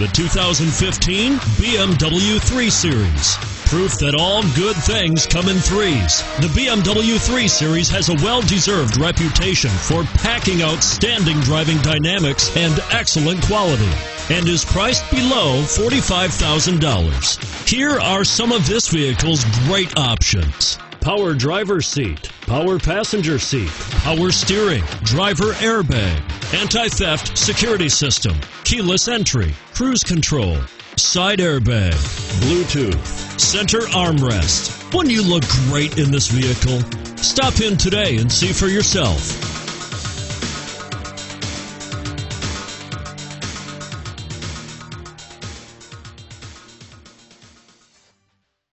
The 2015 BMW 3 Series. Proof that all good things come in threes. The BMW 3 Series has a well deserved reputation for packing outstanding driving dynamics and excellent quality and is priced below $45,000. Here are some of this vehicle's great options power driver seat, power passenger seat, power steering, driver airbag, anti theft security system, keyless entry, cruise control, side airbag, Bluetooth, center armrest. Wouldn't you look great in this vehicle? Stop in today and see for yourself.